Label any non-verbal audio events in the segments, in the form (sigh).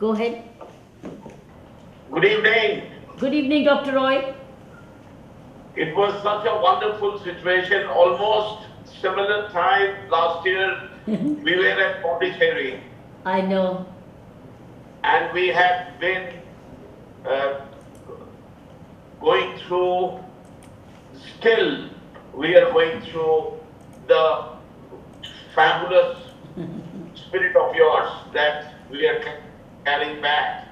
Go ahead. Good evening. Good evening, Dr. Roy. It was such a wonderful situation. Almost similar time last year, (laughs) we were at Pondicherry I know. and we had been uh, going through, still we are going through the fabulous (laughs) spirit of yours that we are back.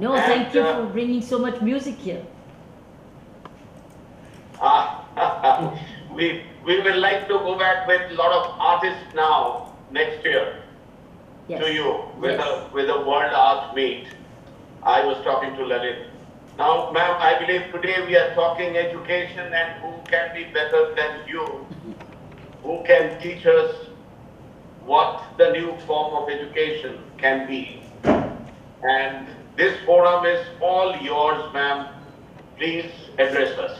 No, And, thank you for bringing so much music here. Ah, (laughs) we, we will like to go back with a lot of artists now next year Yes. to you with Yes. a with a world art meet. I was talking to Lalit. Now, ma'am, I believe today we are talking education and who can be better than you? Who can teach us what the new form of education can be? And this forum is all yours, ma'am. Please address us.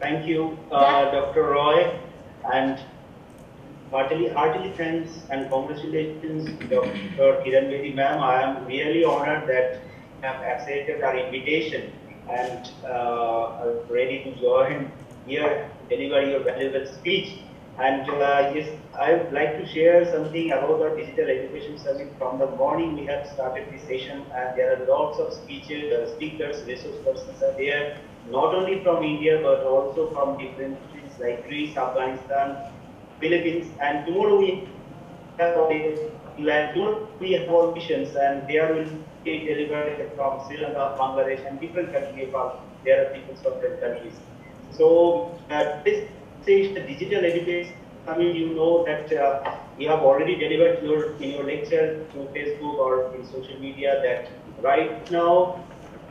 Thank you, uh, Dr. Roy, and heartily, heartily thanks and congratulations, Dr. Kiran Bedi ma'am. I am really honored that you have accepted our invitation and uh, are ready to join here, deliver your valuable speech. And uh, yes, I would like to share something about our digital education summit. From the morning we have started this session and there are lots of speeches, uh, speakers, resource persons are there, not only from India but also from different countries like Greece, Afghanistan, Philippines and tomorrow we have tomorrow we have all missions and they are will be delivered from Sri Lanka, Bangladesh and different countries. There are people from different countries. So uh, this the digital education. I mean, you know that uh, you have already delivered your in your lecture through Facebook or in social media that right now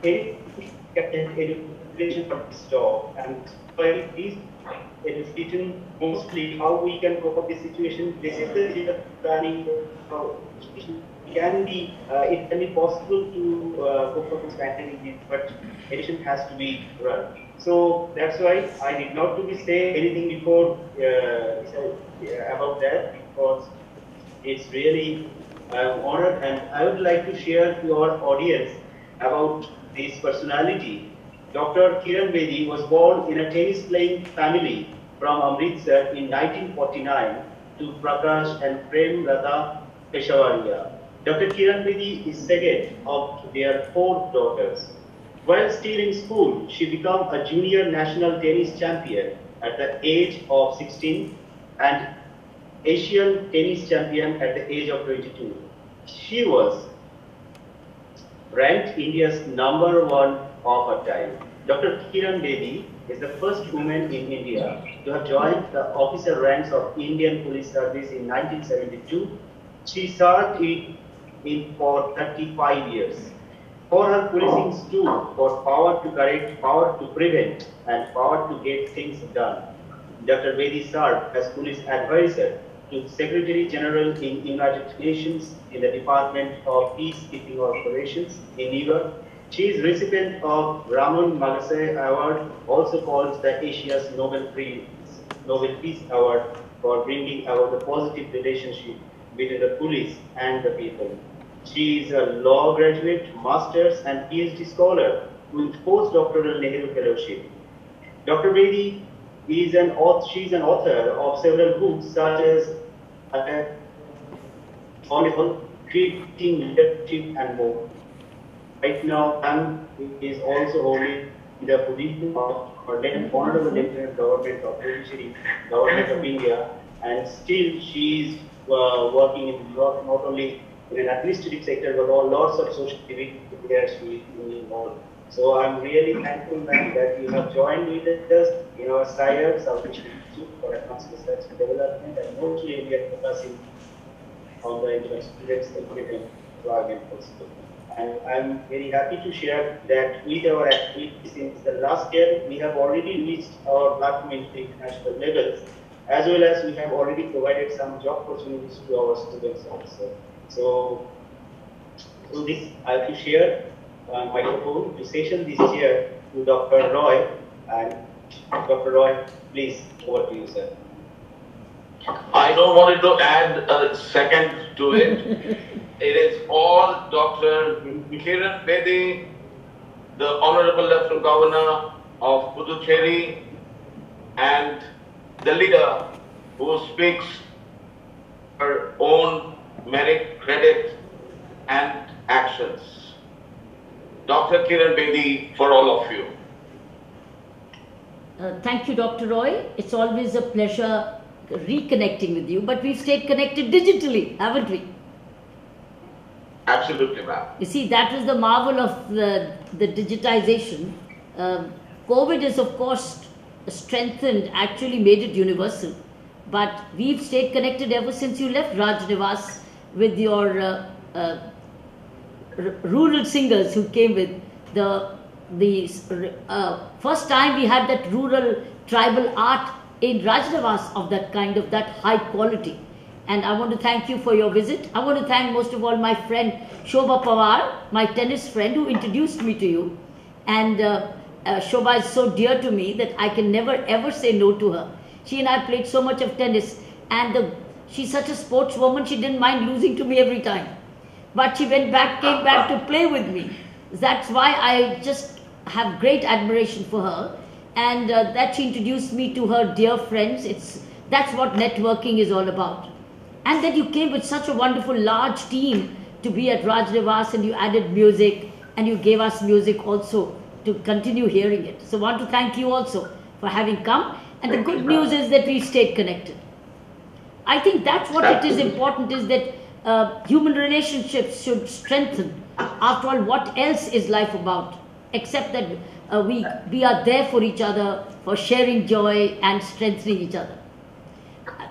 education from store and by this education mostly how we can cope up this situation. This is the digital planning how can be uh, it can be possible to uh, cope up this pandemic, but education has to be run. So that's why I did not to be say anything before uh, about that because it's really I'm honored and I would like to share to our audience about this personality. Dr. Kiran Bedi was born in a tennis playing family from Amritsar in 1949 to Prakash and Prem Lata Peshawariya. Dr. Kiran Bedi is second of their four daughters. While still in school, she became a junior national tennis champion at the age of 16 and Asian tennis champion at the age of 22. She was ranked India's number one of her time. Dr. Kiran Bedi is the first woman in India to have joined the officer ranks of Indian Police Service in 1972. She served it in for 35 years. For her policing oh. too, for power to correct, power to prevent, and power to get things done. Dr. Bedi served as police advisor to Secretary General in United Nations in the Department of Peacekeeping Operations in New York. She is recipient of Ramon Magsaysay Award, also called the Asia's Nobel Peace, Nobel Peace Award for bringing about the positive relationship between the police and the people. She is a law graduate, master's and PhD scholar with postdoctoral Nehru Fellowship. Dr. Bedi is an author, she is an author of several books such as on creating leadership and more. Right now, Anne is also holding the position of Honorable Lieutenant Government of Government of India, and still she is uh, working in not, not only in administrative sector but all lots of social she is involved. So I'm really thankful ma'am that you have joined with us in our SIRES, our Institute for Advanced Research and Development, and mostly we are focusing on the students equipment employment also. And I'm very happy to share that with our activities since the last year, we have already reached our platform in international levels, as well as we have already provided some job opportunities to our students also. So, through this, I have to share uh, microphone to session this year to Dr. Roy. And Dr. Roy, please, over to you, sir. I don't want to add a second to it. (laughs) it is all Dr. Kiran Bedi, the Honorable Lieutenant Governor of Puducherry, and the leader who speaks her own merit, credit, and actions. Dr. Kiran Bedi for all of you. Uh, thank you, Dr. Roy. It's always a pleasure reconnecting with you, but we've stayed connected digitally, haven't we? Absolutely, ma'am. You see, that is the marvel of the, the digitization. Um, COVID is, of course, strengthened, actually made it universal. But we've stayed connected ever since you left Raj Nivas with your uh, uh, rural singers who came with the the uh, first time we had that rural tribal art in Raj Nivas of that kind of that high quality. And I want to thank you for your visit. I want to thank most of all my friend Shobha Pawar, my tennis friend who introduced me to you. And uh, uh, Shobha is so dear to me that I can never ever say no to her. She and I played so much of tennis, and the, she's such a sportswoman, she didn't mind losing to me every time. But she went back, came back to play with me. That's why I just have great admiration for her, and uh, that she introduced me to her dear friends. It's that's what networking is all about. And that you came with such a wonderful large team to be at Raj Nivas, and you added music, and you gave us music also to continue hearing it. So, I want to thank you also for having come. And the good you, news is that we stayed connected. I think that's what it is important is that uh, human relationships should strengthen. After all, what else is life about? Except that uh, we, we are there for each other, for sharing joy and strengthening each other.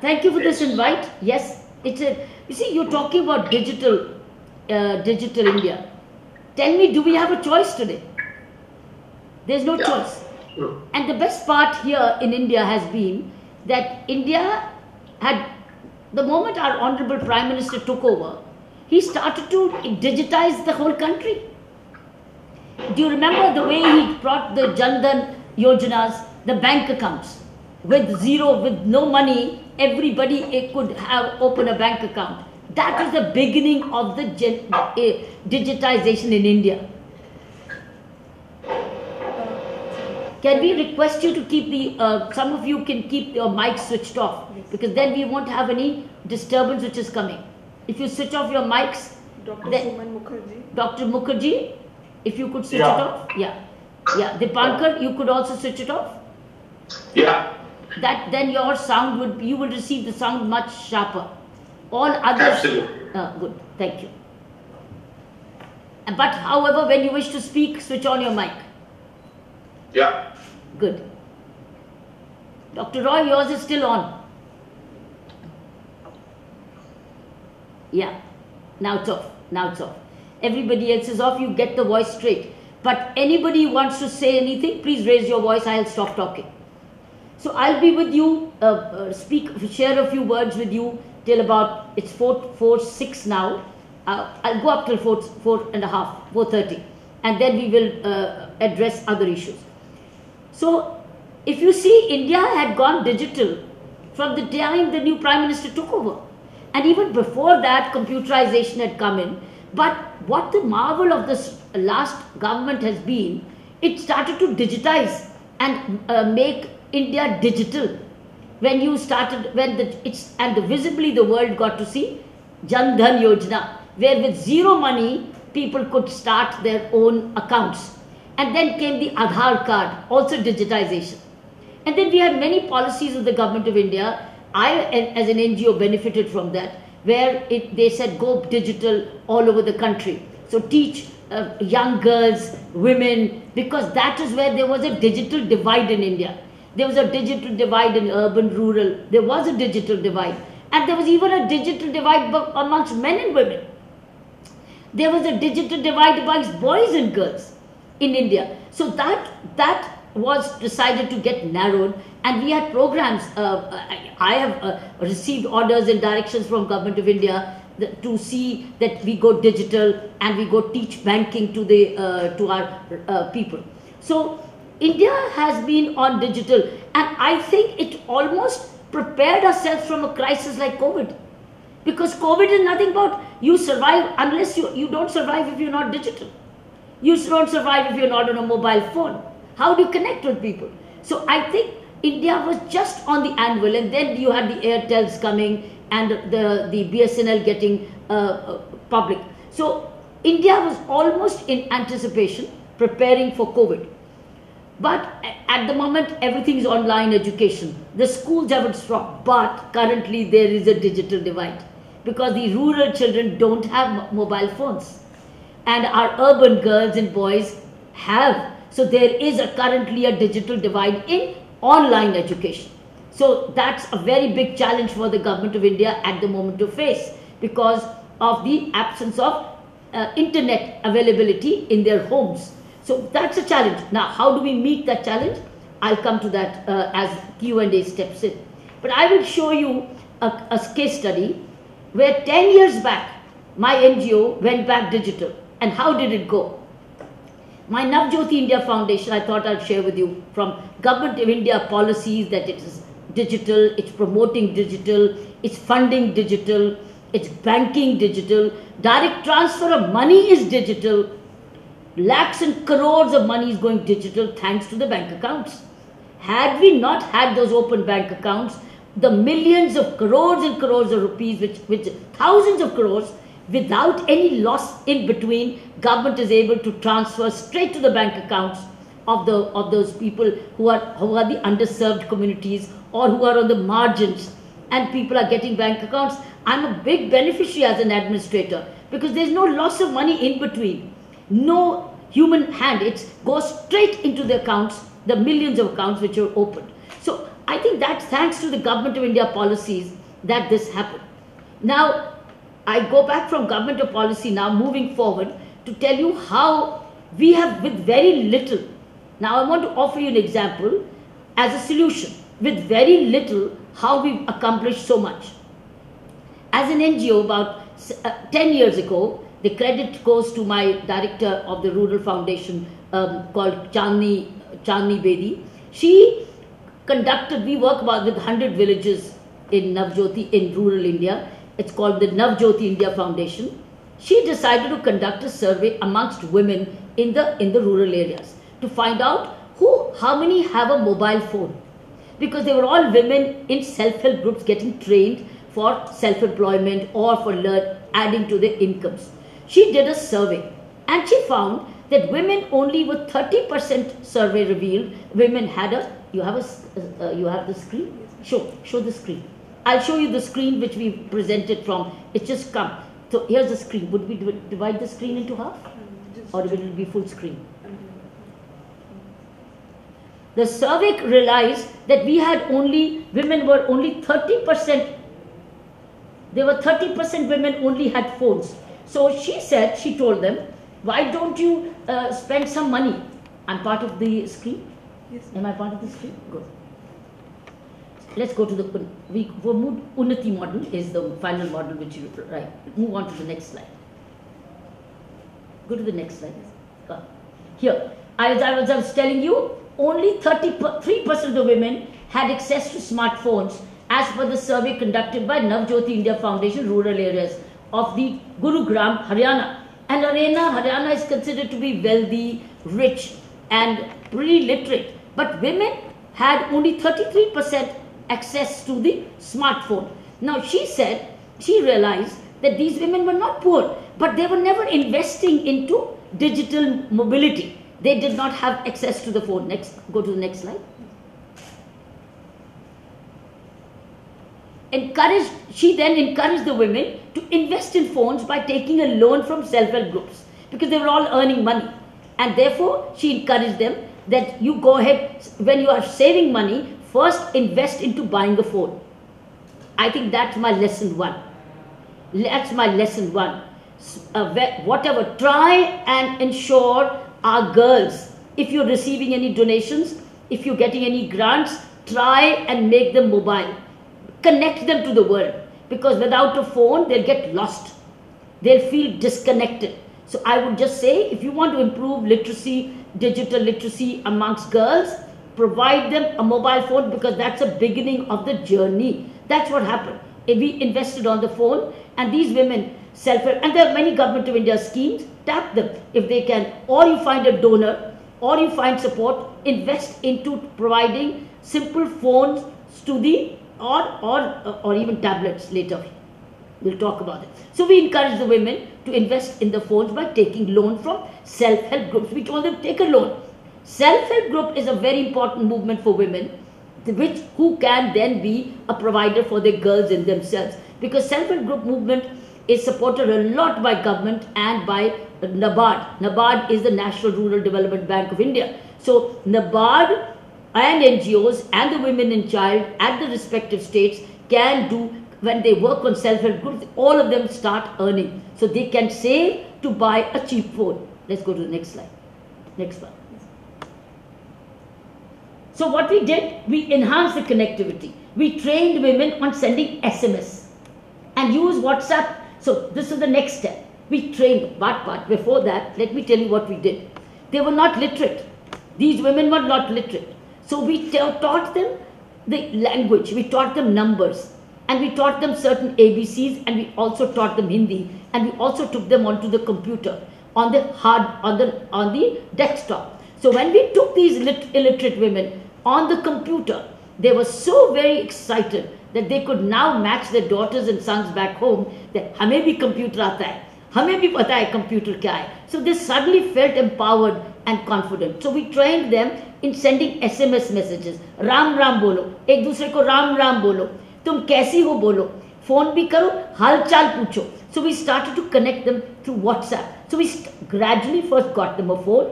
Thank you for this invite. Yes, it's a. You see, you're talking about digital, uh, digital India. Tell me, do we have a choice today? There's no Yeah. choice. And the best part here in India has been that India had, the moment our Honorable Prime Minister took over, he started to digitize the whole country. Do you remember the way he brought the Jan Dhan Yojanas, the bank accounts, with zero, with no money, everybody eh, could have open a bank account. That was the beginning of the eh, digitization in India. Can we request you to keep the, uh, some of you can keep your mic switched off because then we won't have any disturbance which is coming. If you switch off your mics, Dr. Then- Suman Mukherjee. Dr. Mukherjee, if you could switch Yeah. it off. Yeah. Yeah. Dipankar, you could also switch it off. Yeah, That then your sound would, you will receive the sound much sharper. All others. Absolutely. Uh, good. Thank you. But however, when you wish to speak, switch on your mic. yeah. Good. Dr. Roy, yours is still on. Yeah. Now it's off. Now it's off. Everybody else is off. You get the voice straight. But anybody wants to say anything, please raise your voice. I'll stop talking. So I'll be with you, uh, uh, speak, share a few words with you till about it's four, four, six now. Uh, I'll go up till four, four and a half, four thirty, and then we will uh, address other issues. So, if you see, India had gone digital from the time the new prime minister took over, and even before that, computerization had come in. But what the marvel of this last government has been, it started to digitize and uh, make India digital. When you started, when the it's and the, visibly the world got to see Jan Dhan Yojana, where with zero money people could start their own accounts. And then came the Aadhaar card, also digitization. And then we had many policies of the government of India. I, as an NGO, benefited from that, where it, they said go digital all over the country. So teach uh, young girls, women, because that is where there was a digital divide in India. There was a digital divide in urban, rural. There was a digital divide. And there was even a digital divide amongst men and women. There was a digital divide amongst boys and girls in India. So that that was decided to get narrowed, and we had programs. Uh, I, I have uh, received orders and directions from government of India to see that we go digital and we go teach banking to the uh, to our uh, people. So India has been on digital, and I think it almost prepared ourselves from a crisis like COVID Because COVID is nothing but you survive unless you, you don't survive if you're not digital. You don't survive if you're not on a mobile phone. How do you connect with people? So I think India was just on the anvil, and then you had the Airtels coming and the, the BSNL getting uh, uh, public. So India was almost in anticipation, preparing for COVID. But at the moment, everything is online education. The schools haven't stopped, but currently there is a digital divide because the rural children don't have mobile phones and our urban girls and boys have. So there is a, currently a digital divide in online education. So that's a very big challenge for the government of India at the moment to face because of the absence of uh, internet availability in their homes. So that's a challenge. Now, how do we meet that challenge? I'll come to that uh, as Q&A steps in. But I will show you a, a case study where 10 years back, my NGO went back digital. And how did it go? My Navjyoti India Foundation, I thought I'd share with you from Government of India policies that it is digital, it's promoting digital, it's funding digital, it's banking digital, direct transfer of money is digital, lakhs and crores of money is going digital thanks to the bank accounts. Had we not had those open bank accounts, the millions of crores and crores of rupees, which, which thousands of crores, without any loss in between, government is able to transfer straight to the bank accounts of the of those people who are who are the underserved communities or who are on the margins and people are getting bank accounts. I'm a big beneficiary as an administrator because there's no loss of money in between. No human hand. It goes straight into the accounts, the millions of accounts which are opened. So I think that's thanks to the government of India policies that this happened. Now I go back from government of policy now moving forward to tell you how we have with very little. Now I want to offer you an example as a solution with very little how we've accomplished so much. As an NGO about uh, 10 years ago, the credit goes to my director of the Rural Foundation um, called Chandni, Chandni Bedi. She conducted, we work about with 100 villages in Navjyoti in rural India it's called the Navjyoti India Foundation. She decided to conduct a survey amongst women in the in the rural areas to find out who how many have a mobile phone because they were all women in self-help groups getting trained for self-employment or for learn, adding to their incomes. She did a survey and she found that women only with 30% survey revealed women had a you have a uh, you have the screen show show the screen I'll show you the screen which we presented from. It's just come. So here's the screen. Would we divide the screen into half? Or will it be full screen? The survey realized that we had only, women were only 30%, there were 30% women only had phones. So she said, she told them, why don't you uh, spend some money? I'm part of the screen? Yes. Am I part of the screen? Good let's go to the we Unnati model is the final model which you right. Move on to the next slide. Go to the next slide. Uh, here, as I was, I was telling you, only 33% of women had access to smartphones as per the survey conducted by Navjyoti India Foundation rural areas of the Gurugram, Haryana. And Arena, Haryana is considered to be wealthy, rich and pretty literate. But women had only 33% access to the smartphone. Now she said she realized that these women were not poor, but they were never investing into digital mobility. They did not have access to the phone. Next, go to the next slide. Encouraged, she then encouraged the women to invest in phones by taking a loan from self-help groups because they were all earning money. And therefore, she encouraged them that you go ahead, when you are saving money, First, invest into buying a phone. I think that's my lesson one. That's my lesson one. Uh, whatever, try and ensure our girls, if you're receiving any donations, if you're getting any grants, try and make them mobile. Connect them to the world. Because without a phone, they'll get lost. They'll feel disconnected. So I would just say, if you want to improve literacy, digital literacy amongst girls, provide them a mobile phone because that's a beginning of the journey. That's what happened. Eh, We invested on the phone, and these women self help. and there are many government of India schemes. Tap them if they can, or you find a donor, or you find support. Invest into providing simple phones to the or or or even tablets later. We'll talk about it. So we encourage the women to invest in the phones by taking loan from self-help groups. We told them take a loan. Self-help group is a very important movement for women, which who can then be a provider for their girls and themselves. Because self-help group movement is supported a lot by government and by NABARD. NABARD is the National Rural Development Bank of India. So NABARD and NGOs and the women and child at the respective states can do when they work on self-help groups, all of them start earning. So they can save to buy a cheap phone. Let's go to the next slide. Next one. So what we did, we enhanced the connectivity. We trained women on sending SMS and use WhatsApp. So this is the next step. We trained, but, but before that, let me tell you what we did. They were not literate. These women were not literate. So we taught them the language, we taught them numbers, and we taught them certain ABCs, and we also taught them Hindi, and we also took them onto the computer, on the hard, on the on the desktop. So when we took these illiterate women on the computer, they were so very excited that they could now match their daughters and sons back home that हमें भी computer आता है हमें भी पता है computer क्या है so they suddenly felt empowered and confident so we trained them in sending SMS messages Ram Ram बोलो एक दूसरे को राम राम बोलो तुम कैसी हो बोलो फोन भी करो हालचाल पूछो so we started to connect them through WhatsApp so we gradually first got them a phone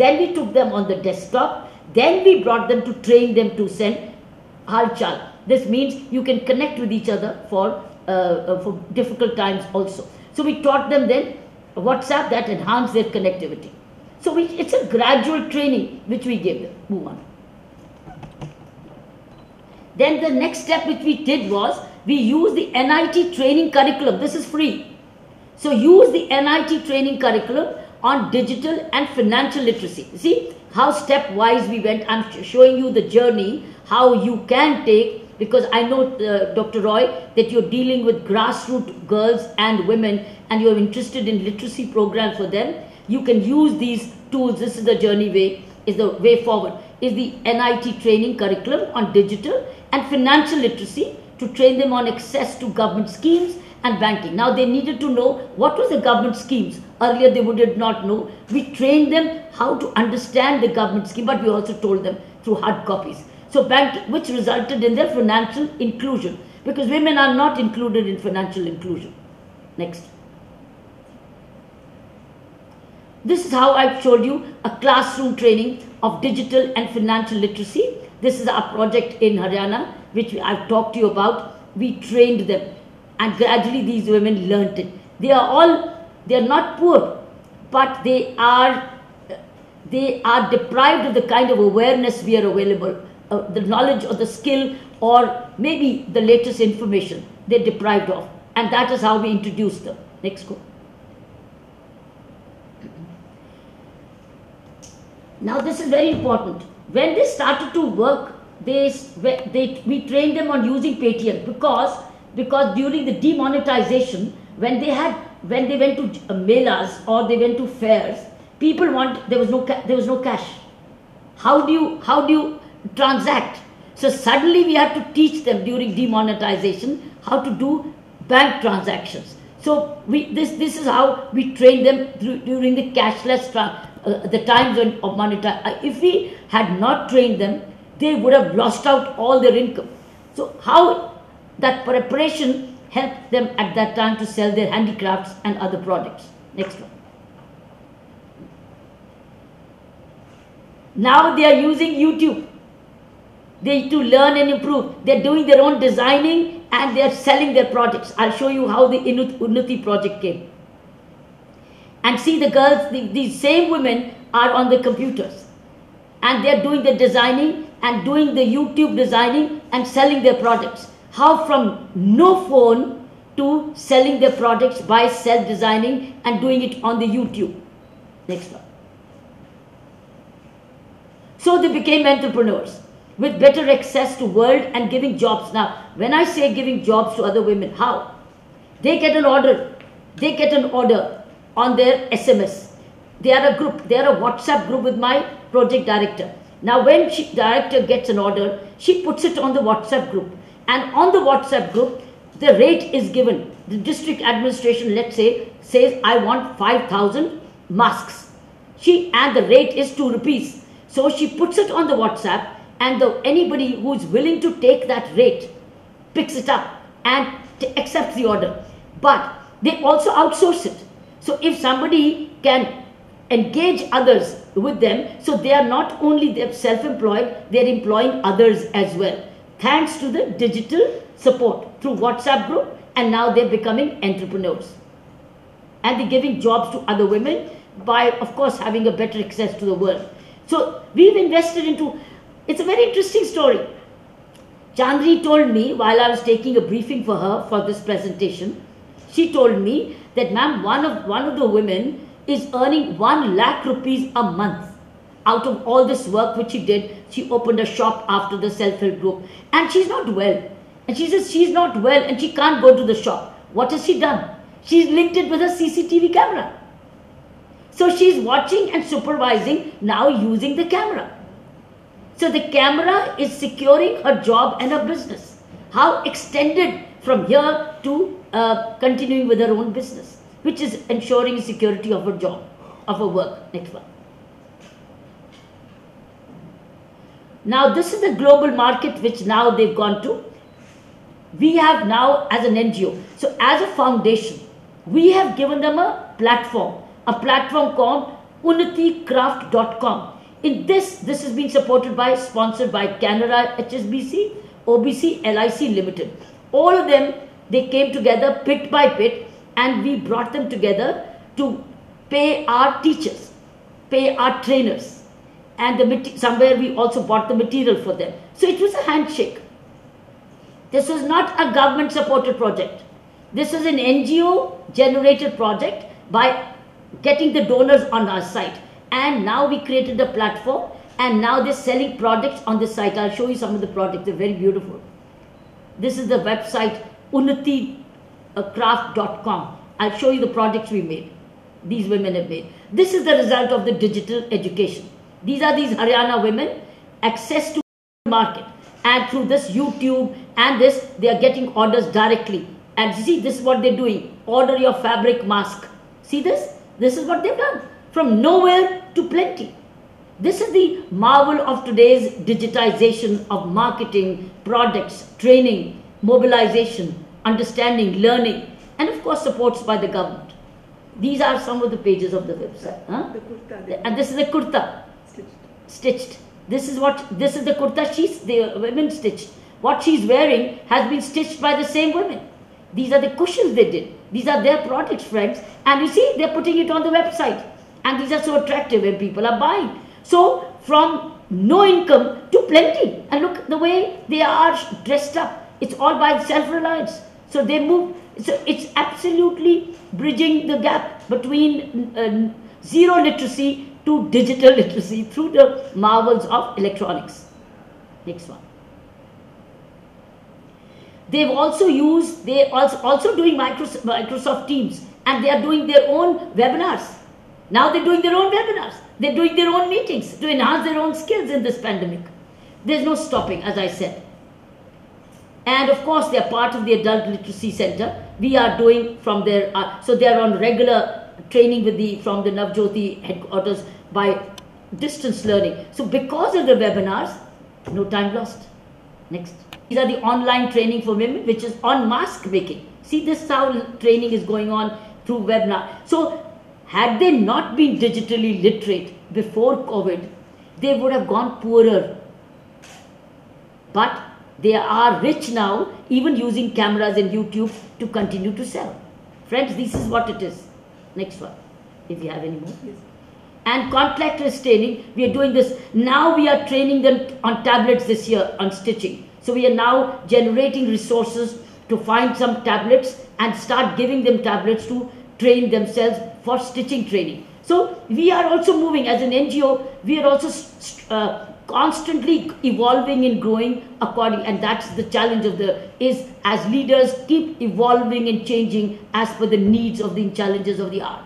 then we took them on the desktop then we brought them to train them to send halchal. This means you can connect with each other for, uh, uh, for difficult times also. So we taught them then WhatsApp that enhanced their connectivity. So we, it's a gradual training which we gave them. Move on. Then the next step which we did was we used the NIT training curriculum. This is free. So use the NIT training curriculum on digital and financial literacy. See how stepwise we went. I'm showing you the journey, how you can take, because I know, uh, Dr. Roy, that you're dealing with grassroots girls and women and you're interested in literacy programs for them. You can use these tools. This is the journey way, is the way forward, is the NIT training curriculum on digital and financial literacy to train them on access to government schemes and banking. Now they needed to know what was the government schemes. Earlier they would not know. We trained them how to understand the government scheme, but we also told them through hard copies. So bank, which resulted in their financial inclusion, because women are not included in financial inclusion. Next. This is how I've showed you a classroom training of digital and financial literacy. This is our project in Haryana, which I've talked to you about. We trained them and gradually these women learnt it. They are all, they are not poor, but they are, they are deprived of the kind of awareness we are available, uh, the knowledge or the skill or maybe the latest information they're deprived of. And that is how we introduce them. Next go. Now this is very important. When they started to work, they, they, we trained them on using Paytm because because during the demonetization, when they had when they went to uh, melas or they went to fairs, people want there was no there was no cash. How do you how do you transact? So suddenly we had to teach them during demonetization how to do bank transactions. So we this this is how we trained them through, during the cashless uh, the times when of monetary. Uh, if we had not trained them, they would have lost out all their income. So how that preparation helped them at that time to sell their handicrafts and other products. Next one. Now they are using YouTube. They to learn and improve. They're doing their own designing and they're selling their projects. I'll show you how the Unnati project came. And see the girls, the, these same women are on the computers. And they're doing the designing and doing the YouTube designing and selling their products how from no phone to selling their products by self-designing and doing it on the YouTube. Next one. So they became entrepreneurs. with better access to world and giving jobs. Now, when I say giving jobs to other women, how? They get an order. They get an order on their SMS. They are a group. They are a WhatsApp group with my project director. Now, when she, director gets an order, she puts it on the WhatsApp group. And on the WhatsApp group, the rate is given. The district administration, let's say, says, I want 5,000 masks. She, and the rate is 2 rupees. So she puts it on the WhatsApp and the, anybody who is willing to take that rate picks it up and accepts the order. But they also outsource it. So if somebody can engage others with them, so they are not only self-employed, they are employing others as well. Thanks to the digital support through WhatsApp group and now they're becoming entrepreneurs. And they're giving jobs to other women by, of course, having a better access to the world. So we've invested into, it's a very interesting story. Chandni told me while I was taking a briefing for her for this presentation, she told me that ma'am, one of, one of the women is earning 1 lakh rupees a month out of all this work which she did. She opened a shop after the self-help group and she's not well. And she says she's not well and she can't go to the shop. What has she done? She's linked it with a CCTV camera. So she's watching and supervising now using the camera. So the camera is securing her job and her business. How extended from here to uh, continuing with her own business, which is ensuring security of her job, of her work. One. Now this is the global market which now they've gone to. We have now as an NGO, so as a foundation, we have given them a platform, a platform called unnaticraft.com. In this, this has been supported by, sponsored by Canara HSBC, OBC, LIC Limited. All of them, they came together pit by pit and we brought them together to pay our teachers, pay our trainers. And the somewhere we also bought the material for them. So it was a handshake. This was not a government supported project. This was an NGO generated project by getting the donors on our site. And now we created the platform and now they're selling products on the site. I'll show you some of the products. They're very beautiful. This is the website unnaticraft.com. Uh, I'll show you the products we made. These women have made. This is the result of the digital education. These are these Haryana women, access to market. And through this YouTube and this, they are getting orders directly. And see, this is what they're doing. Order your fabric mask. See this? This is what they've done. From nowhere to plenty. This is the marvel of today's digitization of marketing, products, training, mobilization, understanding, learning, and of course supports by the government. These are some of the pages of the website. Huh? The kurta, and this is the kurta. Stitched. This is what, this is the kurta she's, the women stitched. What she's wearing has been stitched by the same women. These are the cushions they did. These are their products, friends. And you see, they're putting it on the website. And these are so attractive and people are buying. So, from no income to plenty. And look the way they are dressed up. It's all by self-reliance. So they move. So it's absolutely bridging the gap between uh, zero literacy to digital literacy through the marvels of electronics. Next one. They've also used, they are also doing Microsoft Teams and they are doing their own webinars. Now they're doing their own webinars. They're doing their own meetings to enhance their own skills in this pandemic. There's no stopping, as I said. And of course, they are part of the Adult Literacy Center. We are doing from their, uh, so they are on regular training with the, from the Navjyoti headquarters by distance learning. So because of the webinars, no time lost. Next. These are the online training for women, which is on mask making. See, this how training is going on through webinar. So, had they not been digitally literate before COVID, they would have gone poorer. But they are rich now, even using cameras and YouTube to continue to sell. Friends, this is what it is. Next one, if you have any more. Yes. And contactless training, we are doing this. Now we are training them on tablets this year on stitching. So we are now generating resources to find some tablets and start giving them tablets to train themselves for stitching training. So we are also moving as an NGO, we are also uh, constantly evolving and growing according and that's the challenge of the is as leaders keep evolving and changing as per the needs of the challenges of the hour.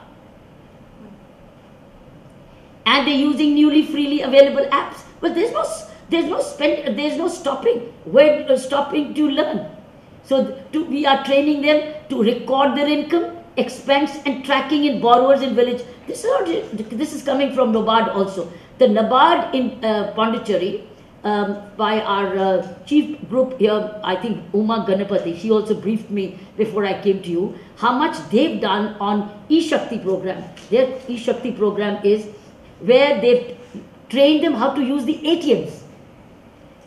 And they're using newly freely available apps. But there's no there's no spend there's no stopping. Where uh, stopping to learn. So to, we are training them to record their income expense and tracking in borrowers in village. This is this is coming from NABARD also the NABARD in uh, Pondicherry um, by our uh, chief group here, I think Uma Ganapati, she also briefed me before I came to you, how much they've done on e-Shakti program. Their e-Shakti program is where they've trained them how to use the ATMs.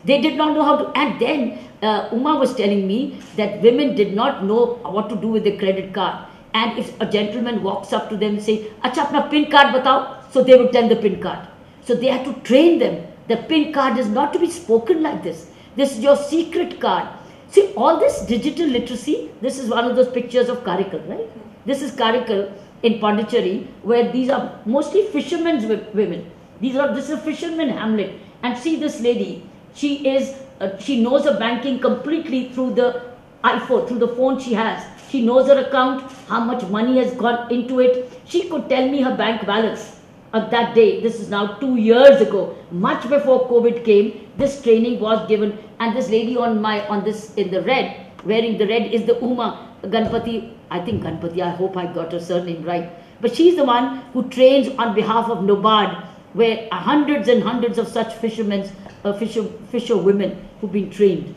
They did not know how to, and then uh, Uma was telling me that women did not know what to do with the credit card. And if a gentleman walks up to them and say, Acha apna PIN card batao, so they would tell the PIN card. So they have to train them. The PIN card is not to be spoken like this. This is your secret card. See, all this digital literacy, this is one of those pictures of Karikal, right? This is Karikal in Pondicherry, where these are mostly fishermen's women. These are, this is a fisherman hamlet. And see this lady, she is, uh, she knows her banking completely through the iPhone, through the phone she has. She knows her account, how much money has gone into it. She could tell me her bank balance of that day, this is now two years ago, much before COVID came, this training was given, and this lady on my on this in the red, wearing the red, is the Uma Ganpati. I think Ganpati. I hope I got her surname right. But she's the one who trains on behalf of NABARD, where hundreds and hundreds of such fishermen, uh, fisher, fisher women who've been trained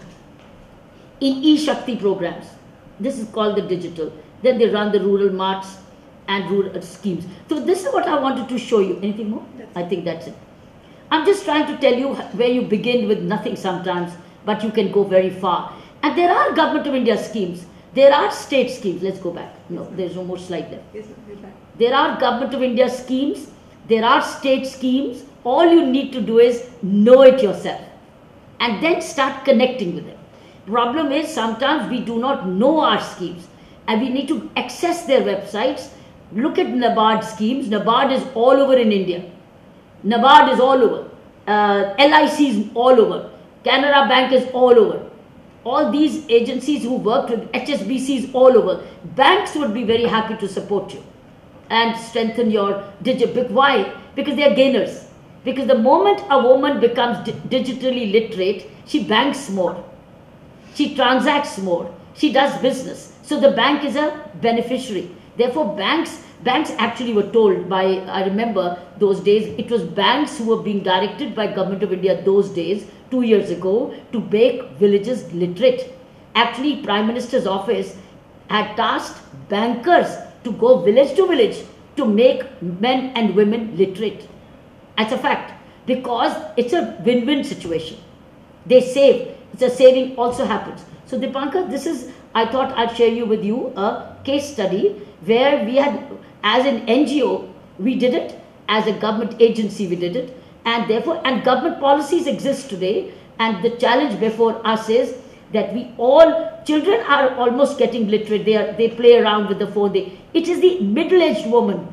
in e-Shakti programs. This is called the digital. Then they run the rural marts and rural schemes. So this is what I wanted to show you. Anything more? That's I think that's it. I'm just trying to tell you where you begin with nothing sometimes, but you can go very far. And there are Government of India schemes. There are state schemes. Let's go back. No, there's no more slide there. Yes, there are Government of India schemes. There are state schemes. All you need to do is know it yourself and then start connecting with them. Problem is sometimes we do not know our schemes and we need to access their websites Look at NABARD schemes. NABARD is all over in India. NABARD is all over. Uh, LIC is all over. Canara Bank is all over. All these agencies who work with HSBC is all over. Banks would be very happy to support you and strengthen your digit. Why? Because they are gainers. Because the moment a woman becomes di digitally literate, she banks more. She transacts more. She does business. So the bank is a beneficiary. Therefore, banks banks actually were told by I remember those days it was banks who were being directed by government of India those days two years ago to make villages literate. Actually, Prime Minister's office had tasked bankers to go village to village to make men and women literate. That's a fact because it's a win-win situation. They save. It's a saving also happens. So Dipankar, this is I thought I'd share you with you a case study where we had, as an NGO, we did it, as a government agency we did it, and therefore, and government policies exist today, and the challenge before us is that we all, children are almost getting literate, they, are, they play around with the phone, they, it is the middle-aged woman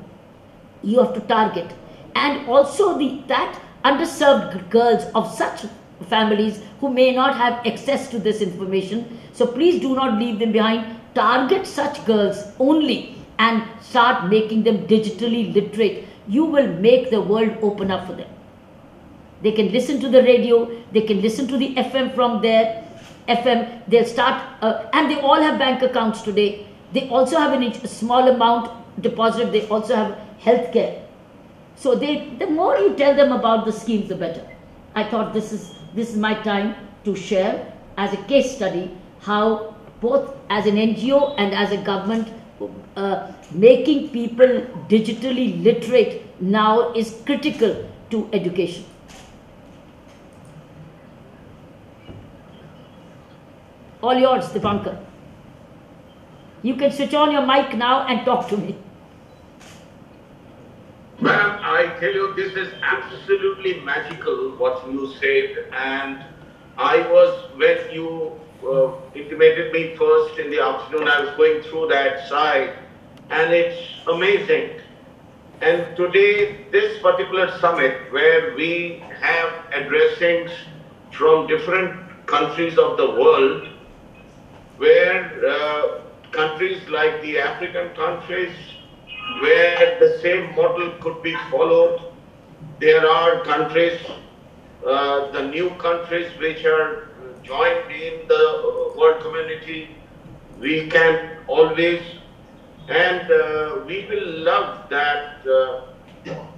you have to target, and also the that underserved girls of such families who may not have access to this information. So please do not leave them behind. Target such girls only and start making them digitally literate. You will make the world open up for them. They can listen to the radio, they can listen to the FM from there. FM, they'll start, uh, and they all have bank accounts today. They also have an, a small amount deposited, they also have health care. So they, the more you tell them about the schemes, the better. I thought this is this is my time to share as a case study how both as an NGO and as a government uh, making people digitally literate now is critical to education. All yours, Dipankar. You can switch on your mic now and talk to me. Ma'am, I tell you, this is absolutely magical what you said. And I was, when you uh, intimated me first in the afternoon, I was going through that site, and it's amazing. And today, this particular summit, where we have addressings from different countries of the world, where uh, countries like the African countries, where the same model could be followed, there are countries, uh, the new countries which are joined in the uh, world community, we can always and uh, we will love that uh,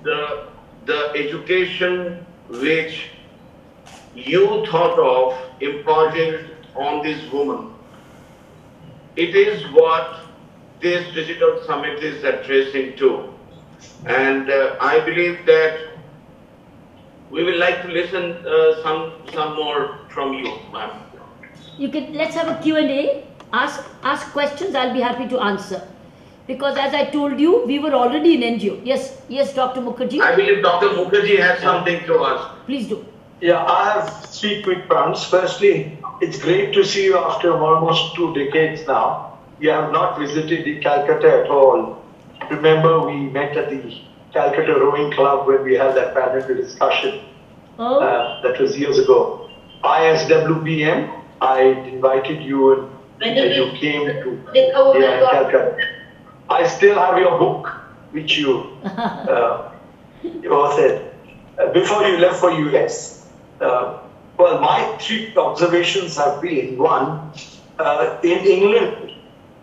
the, the education which you thought of imparting on this woman. It is what this digital summit is addressing to. And uh, I believe that we will like to listen uh, some, some more from you, ma'am. You can, let's have a Q&A. Ask, ask questions, I'll be happy to answer. Because as I told you, we were already in NGO. Yes, yes, Dr. Mukherjee. I believe Dr. Mukherjee has something to ask. Please do. Yeah, I have three quick points. Firstly, it's great to see you after almost two decades now. You have not visited the Calcutta at all. Remember, we met at the Calcutta Rowing Club when we had that panel discussion. Oh, Uh, that was years ago. ISWBM, I invited you and, When and you came to yeah. Calcutta. I still have your book, which you (laughs) uh, you authored uh, before you left for US. Uh, well, my three observations have been one, uh, in England,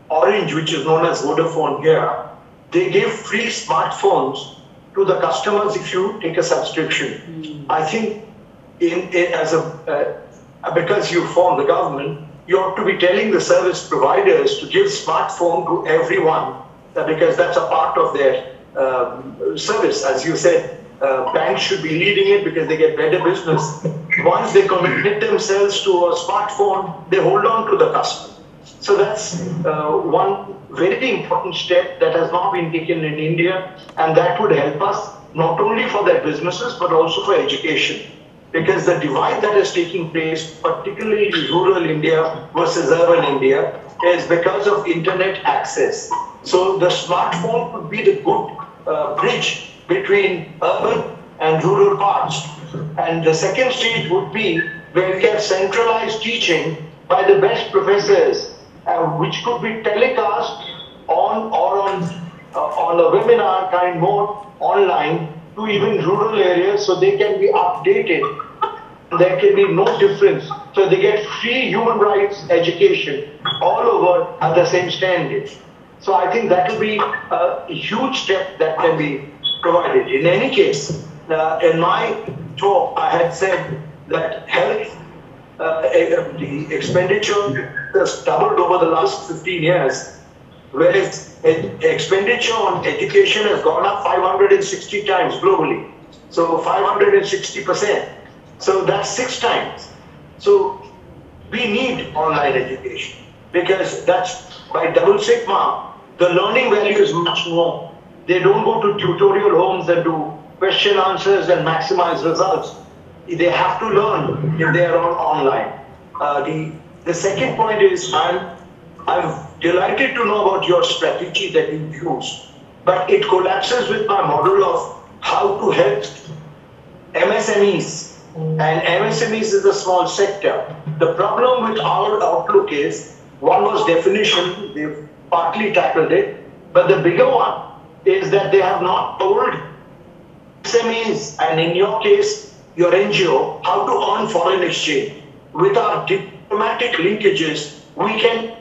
Orange, which is known as Vodafone here, they give free smartphones to the customers if you take a subscription. I think in, in as a uh, because you form the government, you ought to be telling the service providers to give smartphone to everyone uh, because that's a part of their um, service. As you said, uh, banks should be leading it because they get better business. (laughs) Once they commit themselves to a smartphone, they hold on to the customer. So that's uh, one very important step that has not been taken in India, and that would help us not only for their businesses but also for education. Because the divide that is taking place, particularly in rural India versus urban India, is because of internet access. So the smartphone could be the good uh, bridge between urban and rural parts. And the second stage would be where we have centralized teaching by the best professors, uh, which could be telecast on or on uh, on a webinar kind mode online to even rural areas, so they can be updated. There can be no difference. So they get free human rights education all over at the same standard. So I think that will be a huge step that can be provided. In any case, uh, in my talk, I had said that health, uh, the expenditure has doubled over the last 15 years, whereas expenditure on education has gone up 560 times globally. So 560 percent. So that's six times. So we need online education because that's by double sigma, the learning value is much more. They don't go to tutorial homes and do question answers and maximize results. They have to learn if they are on online. Uh, the, the second point is I'm, I'm delighted to know about your strategy that you use, but it collapses with my model of how to help MSMEs. And MSMEs is a small sector. The problem with our outlook is one was definition, they've partly tackled it, but the bigger one is that they have not told SMEs, and in your case, your NGO, how to earn foreign exchange. With our diplomatic linkages, we can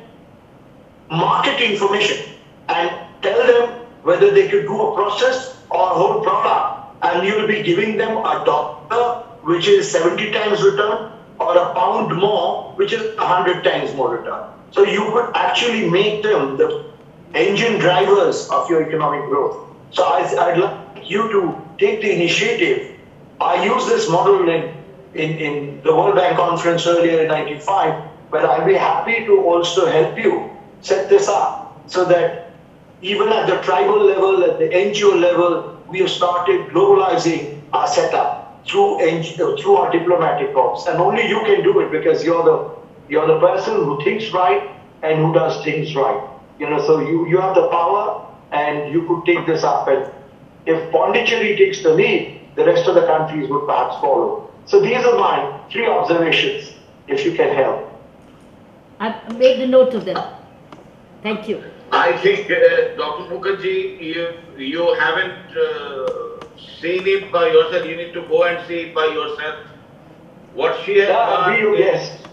market information and tell them whether they could do a process or a whole product, and you will be giving them a dollar, which is 70 times return, or a pound more, which is 100 times more return. So you could actually make them the engine drivers of your economic growth. So I, I'd like you to take the initiative. I use this model in, in, in the World Bank conference earlier in 95, but I'll be happy to also help you set this up so that even at the tribal level, at the NGO level, we have started globalizing our setup through NGO, uh, through our diplomatic corps. And only you can do it because you're the you're the person who thinks right and who does things right. You know, so you, you have the power and you could take this up and if Pondicherry takes the lead, the rest of the countries would perhaps follow. So these are my three observations, if you can help. I've made a note of them. Thank you. I think, uh, Dr. Mukherjee, you, you haven't uh, seen it by yourself. You need to go and see it by yourself. What she has Yeah, done. be your is- guest.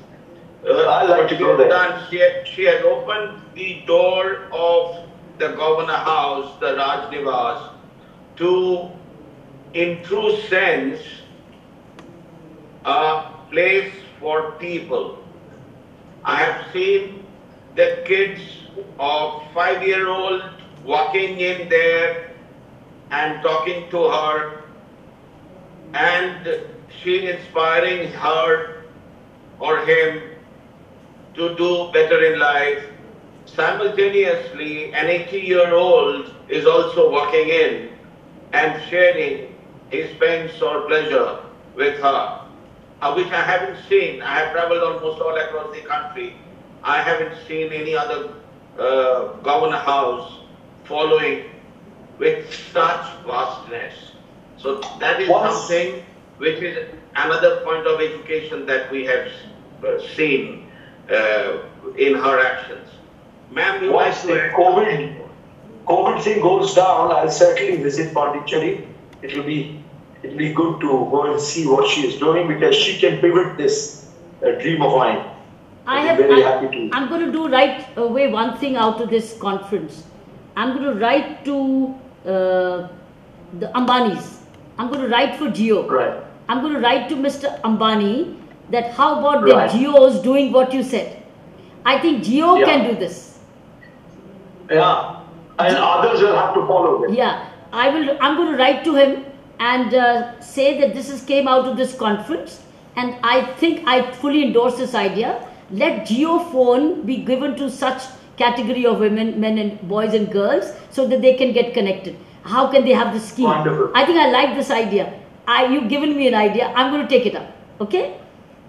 Uh, I'd like to she go has there. Done, she, she has opened the door of the governor house, the Raj Nivas, to, in true sense, a place for people. I have seen the kids of five-year-old walking in there and talking to her and she inspiring her or him to do better in life. Simultaneously, an 80 year old is also walking in and sharing his pains or pleasure with her, which I haven't seen. I have traveled almost all across the country. I haven't seen any other uh, governor house following with such vastness. So that is Once- something which is another point of education that we have uh, seen uh, in her actions. Ma'am, you Once the COVID, COVID thing goes down, I'll certainly visit Pondicherry. It'll be, it'll be good to go and see what she is doing because she can pivot this uh, dream of mine. I have. very happy to. I'm going to do right away one thing out of this conference. I'm going to write to uh, the Ambanis. I'm going to write for Jio. Right. I'm going to write to Mr. Ambani that how about Right. the Jios doing what you said. I think Jio Yeah. can do this. Yeah. And others will have to follow them. Yeah, I will. I'm going to write to him and uh, say that this is came out of this conference, and I think I fully endorse this idea. Let JioPhone be given to such category of women, men and boys and girls, so that they can get connected. How can they have the scheme? Wonderful. I think I like this idea. I you've given me an idea. I'm going to take it up. Okay,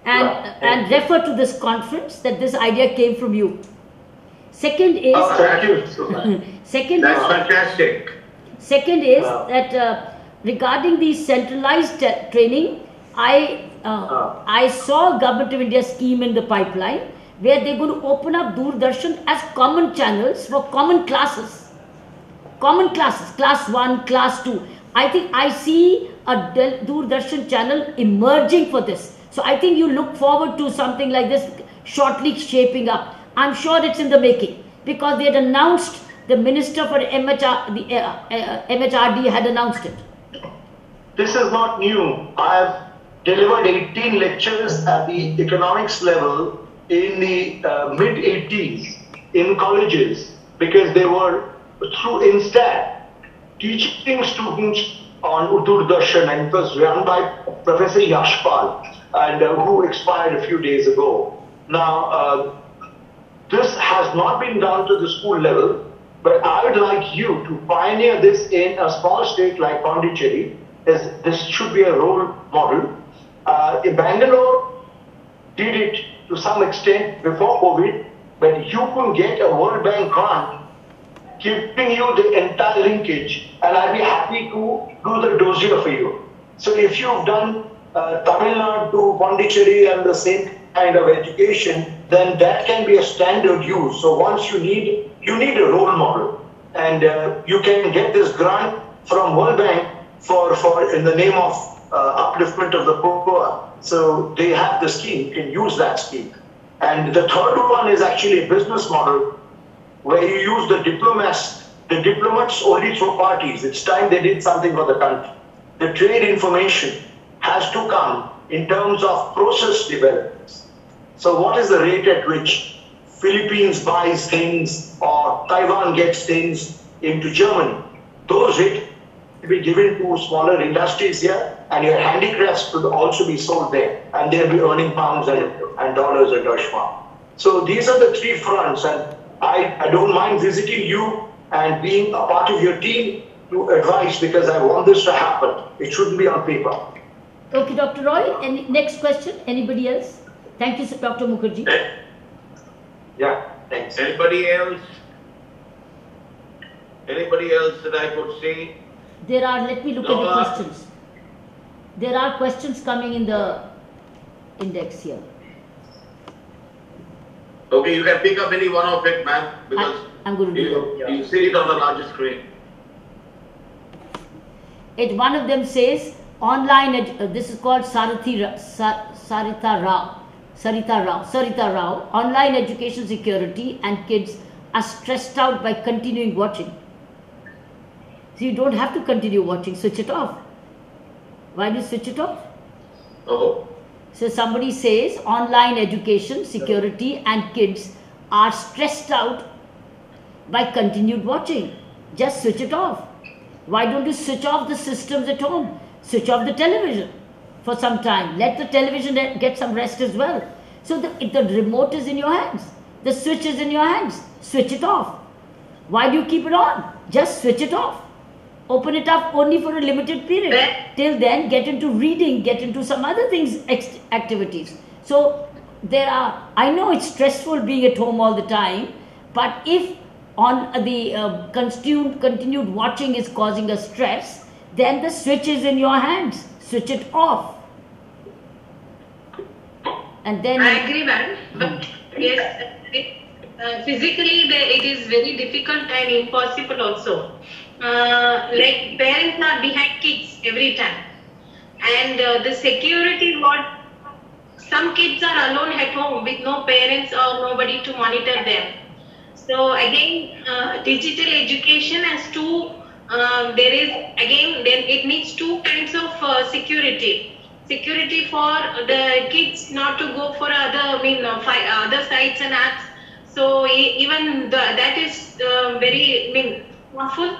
and Right. and refer to this conference that this idea came from you. Second is Oh, thank you. (laughs) Second That's is fantastic. Second is Wow. that uh, regarding the centralized training, I uh, Ah. I saw Government of India scheme in the pipeline where they're going to open up Doordarshan as common channels for common classes. Common classes, class one, class two. I think I see a Doordarshan channel emerging for this. So I think you look forward to something like this shortly shaping up. I'm sure it's in the making because they had announced the minister for MHR, the uh, uh, MHRD had announced it. This is not new. I have delivered 18 lectures at the economics level in the uh, mid 80s in colleges because they were through INSAT teaching students on Doordarshan and it was run by Professor Yashpal and uh, who expired a few days ago. Now, uh, this has not been done to the school level, but I would like you to pioneer this in a small state like Pondicherry. As this should be a role model. Uh, Bangalore, did it to some extent before COVID, but you could get a World Bank grant giving you the entire linkage, and I'd be happy to do the dossier for you. So if you've done uh, Tamil Nadu Pondicherry and the same kind of education, then that can be a standard use. So once you need, you need a role model, and uh, you can get this grant from World Bank for, for in the name of uh, upliftment of the poor. So they have the scheme, can use that scheme. And the third one is actually a business model where you use the diplomats, the diplomats only through parties. It's time they did something for the country. The trade information has to come in terms of process developments. So what is the rate at which Philippines buys things or Taiwan gets things into Germany? Those rates will be given to smaller industries here and your handicrafts could also be sold there and they'll be earning pounds and, and dollars a Deutschmark. So these are the three fronts and I, I don't mind visiting you and being a part of your team to advise because I want this to happen. It shouldn't be on paper. Okay, Dr. Roy. Any next question? Anybody else? Thank you, Sir Dr. Mukherjee. Eh, Yeah, thanks. Anybody else? Anybody else that I could see? There are, let me look No, at the uh, questions. There are questions coming in the index here. Okay, you can pick up any one of it, ma'am, because I'm going to do you, that. you see it on the larger screen. It, one of them says online, uh, this is called Sarathi, Ra- Sa- Sarita Rao. Sarita Rao, Sarita Rao, online education security and kids are stressed out by continuing watching. So you don't have to continue watching, switch it off. Why do you switch it off? Oh, So somebody says online education, security and kids are stressed out by continued watching. Just switch it off. Why don't you switch off the systems at home? Switch off the television for some time. Let the television get some rest as well. So the, if the remote is in your hands. The switch is in your hands. Switch it off. Why do you keep it on? Just switch it off. Open it up only for a limited period. Till then, get into reading, get into some other things, activities. So there are. I know it's stressful being at home all the time, but if on the uh, continued continued watching is causing a stress, then the switch is in your hands. Switch it off. And then I agree, madam. But yes, it, uh, physically it is very difficult and impossible also. Uh, like parents are behind kids every time, and uh, the security what some kids are alone at home with no parents or nobody to monitor them. So again, uh, digital education has two. Um, there is again, then it needs two kinds of uh, security. Security for the kids not to go for other, I mean, uh, other sites and apps. So even the, that is uh, very, I mean, harmful.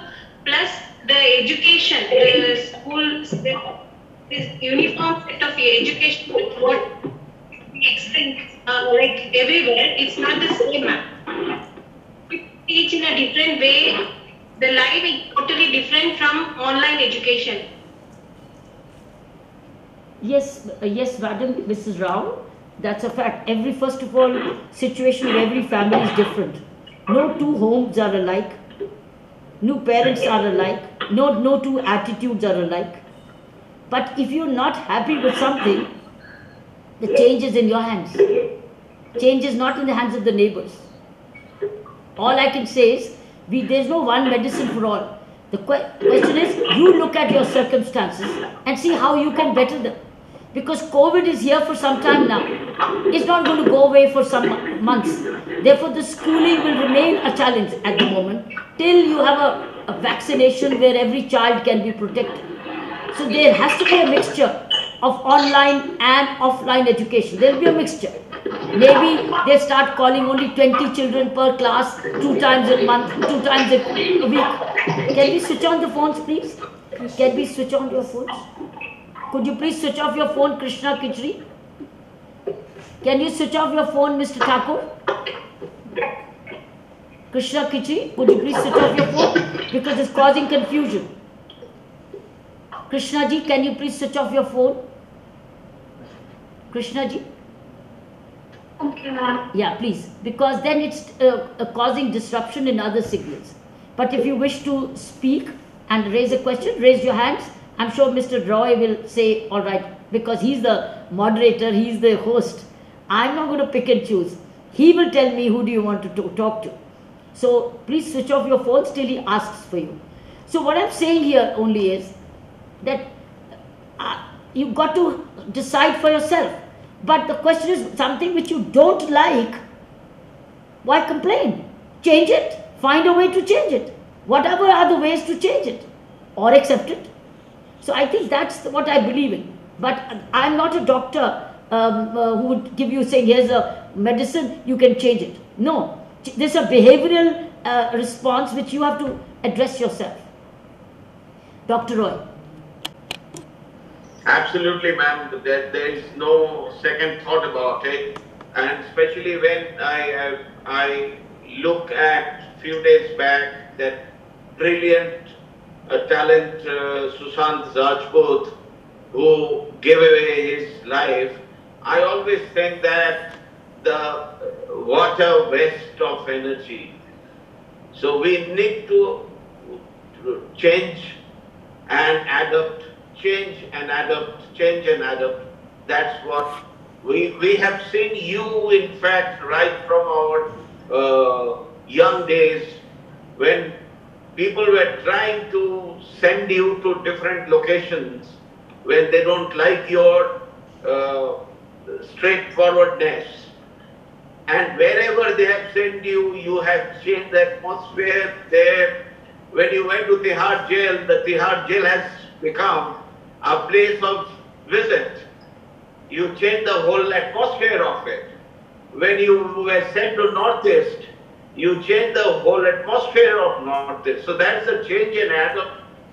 Plus the education, the school, this uniform set of education with what we expect, uh, like everywhere, it's not the same. We teach in a different way. The life is totally different from online education. Yes, yes, madam, Mrs. Rao, that's a fact. Every, first of all, situation of every family is different. No two homes are alike. No parents are alike. No, no two attitudes are alike. But if you're not happy with something, the change is in your hands. Change is not in the hands of the neighbors. All I can say is, we, there's no one medicine for all. The que- question is, you look at your circumstances and see how you can better them. Because COVID is here for some time now. It's not going to go away for some months. Therefore, the schooling will remain a challenge at the moment till you have a, a vaccination where every child can be protected. So there has to be a mixture of online and offline education. There will be a mixture. Maybe they start calling only 20 children per class, two times a month, two times a week. Can we switch on the phones, please? Can we switch on your phones? Could you please switch off your phone, Krishna Kichri? Can you switch off your phone, Mr. Thakur? Krishna Kichri, could you please switch off your phone? Because it's causing confusion. Krishna ji, can you please switch off your phone? Krishna ji? Okay, ma'am. Yeah, please. Because then it's uh, uh, causing disruption in other signals. But if you wish to speak and raise a question, raise your hands. I'm sure Mr. Roy will say, all right, because he's the moderator, he's the host. I'm not going to pick and choose. He will tell me who do you want to- talk to. So please switch off your phones till he asks for you. So what I'm saying here only is that uh, you got to decide for yourself. But the question is something which you don't like, why complain? Change it. Find a way to change it. Whatever are the ways to change it or accept it. So I think that's what I believe in. But I'm not a doctor um, uh, who would give you saying here's a medicine you can change it. No, there's a behavioral uh, response which you have to address yourself. Dr. Roy. Absolutely, ma'am. There, there is no second thought about it. And especially when I uh, I look at few days back that brilliant uh, talent uh, Sushant Rajput who gave away his life, I always think that the water waste of energy. So we need to change and adapt, change and adapt, change and adapt. That's what we, we have seen you, in fact, right from our uh, young days when people were trying to send you to different locations when they don't like your uh, straightforwardness. And wherever they have sent you, you have changed the atmosphere there. When you went to Tihar jail, the Tihar jail has become a place of visit. You changed the whole atmosphere of it. When you were sent to Northeast, you change the whole atmosphere of Northeast. So that's a change in Adam,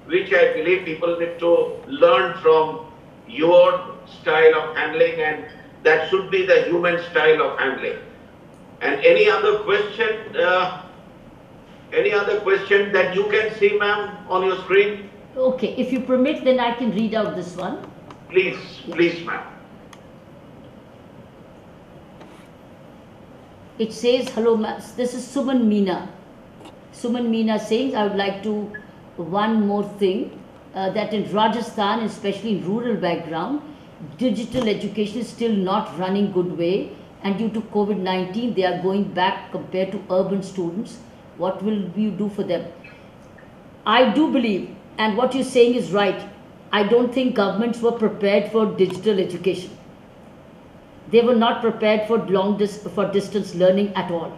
which I believe people need to learn from your style of handling, and that should be the human style of handling. And any other question? Uh, any other question that you can see, ma'am, on your screen? Okay, if you permit, then I can read out this one. Please, please, ma'am. It says, hello, ma- this is Suman Meena. Suman Meena saying, I would like to, one more thing, uh, that in Rajasthan, especially in rural background, digital education is still not running good way and due to COVID-19, they are going back compared to urban students. What will you do for them? I do believe, and what you're saying is right, I don't think governments were prepared for digital education they were not prepared for long dis- for distance learning at all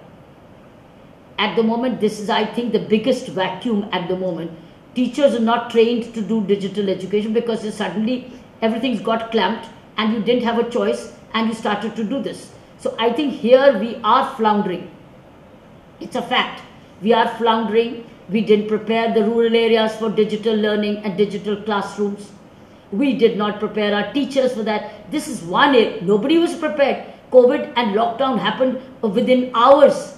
at the moment this is i think the biggest vacuum at the moment teachers are not trained to do digital education because suddenly everything's got clamped and you didn't have a choice and you started to do this so i think here we are floundering it's a fact we are floundering we didn't prepare the rural areas for digital learning and digital classrooms we did not prepare our teachers for that. This is one area. Nobody was prepared. COVID and lockdown happened within hours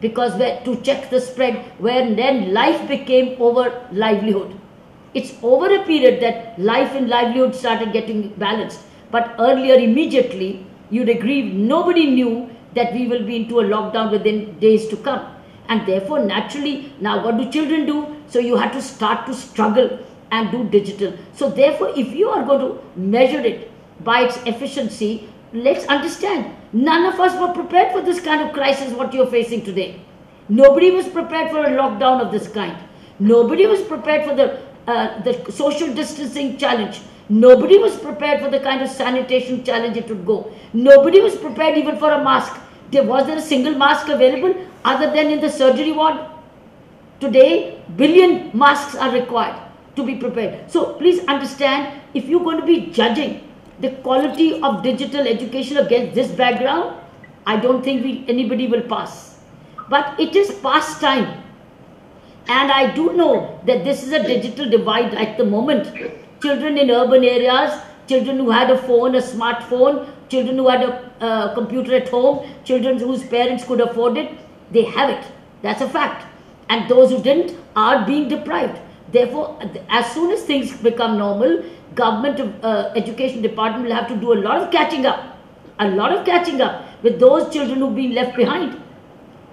because to check the spread, where then life became over livelihood. It's over a period that life and livelihood started getting balanced. But earlier, immediately, you'd agree, nobody knew that we will be into a lockdown within days to come. And therefore, naturally, now what do children do? So you have to start to struggle and do digital. So therefore, if you are going to measure it by its efficiency, let's understand, none of us were prepared for this kind of crisis what you're facing today. Nobody was prepared for a lockdown of this kind. Nobody was prepared for the, uh, the social distancing challenge. Nobody was prepared for the kind of sanitation challenge it would go. Nobody was prepared even for a mask. There was there a single mask available other than in the surgery ward? Today, billion masks are required to be prepared. So please understand if you're going to be judging the quality of digital education against this background, I don't think we, anybody will pass. But it is past time. And I do know that this is a digital divide at the moment. Children in urban areas, children who had a phone, a smartphone, children who had a uh, computer at home, children whose parents could afford it, they have it. That's a fact. And those who didn't are being deprived. Therefore, as soon as things become normal, government uh, education department will have to do a lot of catching up, a lot of catching up with those children who've been left behind.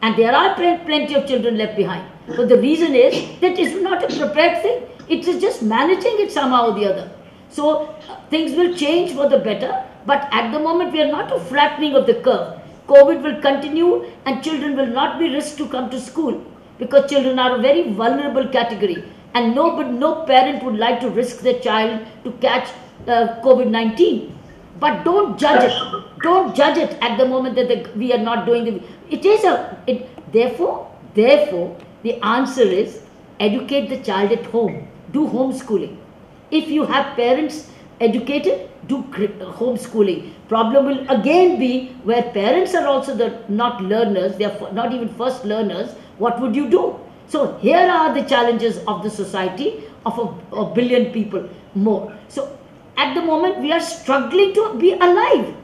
And there are plenty of children left behind. So the reason is that it's not a prepared thing. It is just managing it somehow or the other. So uh, things will change for the better. But at the moment, we are not a flattening of the curve. COVID will continue and children will not be risked to come to school because children are a very vulnerable category and no, but no parent would like to risk their child to catch uh, COVID-19. But don't judge it. Don't judge it at the moment that the, we are not doing the. It is a. It, therefore, therefore, the answer is educate the child at home. Do homeschooling. If you have parents educated, do homeschooling. Problem will again be where parents are also the not learners. They are not even first learners. What would you do? So here are the challenges of the society of a, a billion people more. So at the moment we are struggling to be alive.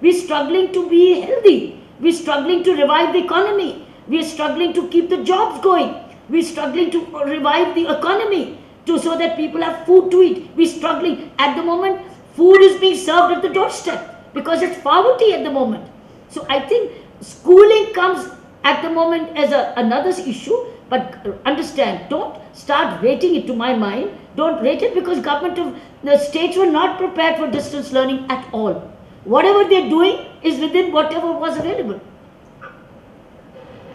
We're struggling to be healthy. We're struggling to revive the economy. We're struggling to keep the jobs going. We're struggling to revive the economy to so that people have food to eat. We're struggling. At the moment, food is being served at the doorstep because it's poverty at the moment. So I think schooling comes at the moment as a, another issue But understand, don't start rating it to my mind. Don't rate it because government of the states were not prepared for distance learning at all. Whatever they're doing is within whatever was available.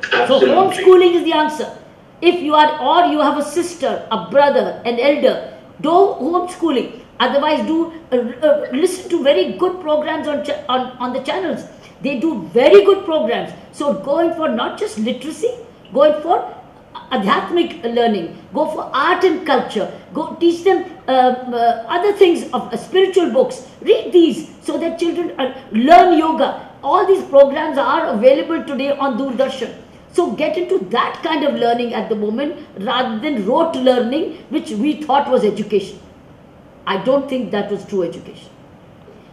So Absolutely. homeschooling is the answer. If you are or you have a sister, a brother, an elder, do homeschooling. Otherwise, do uh, uh, listen to very good programs on, on on the channels. They do very good programs. So going for not just literacy, going for adhyatmic learning, go for art and culture, go teach them uh, uh, other things of uh, spiritual books. Read these so that children uh, learn yoga. All these programs are available today on Doordarshan. So get into that kind of learning at the moment rather than rote learning, which we thought was education. I don't think that was true education.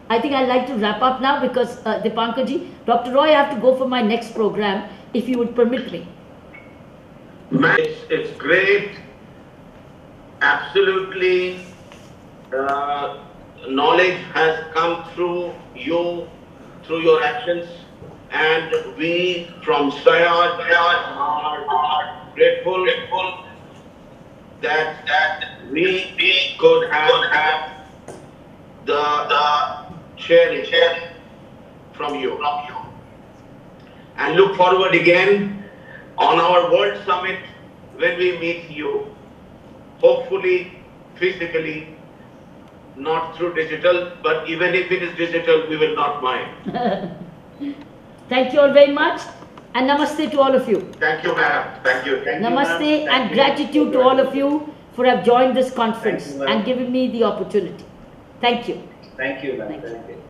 I think I'd like to wrap up now because uh, Dipankarji, Dr. Roy, I have to go for my next program if you would permit me. It's, great. Absolutely, uh, knowledge has come through you, through your actions, and we from SAIARD are, grateful, grateful that that we, we could have, have the, the sharing from you, from you and look forward again on our World Summit when we meet you. Hopefully, physically, not through digital, but even if it is digital, we will not mind. (laughs) Thank you all very much and namaste to all of you. Thank you, madam. Thank you. Thank. Namaste ma'am. Thank and you gratitude to all of you for have joined this conference you, and given me the opportunity. Thank you. Thank you, ma'am. Thank you. Thank you.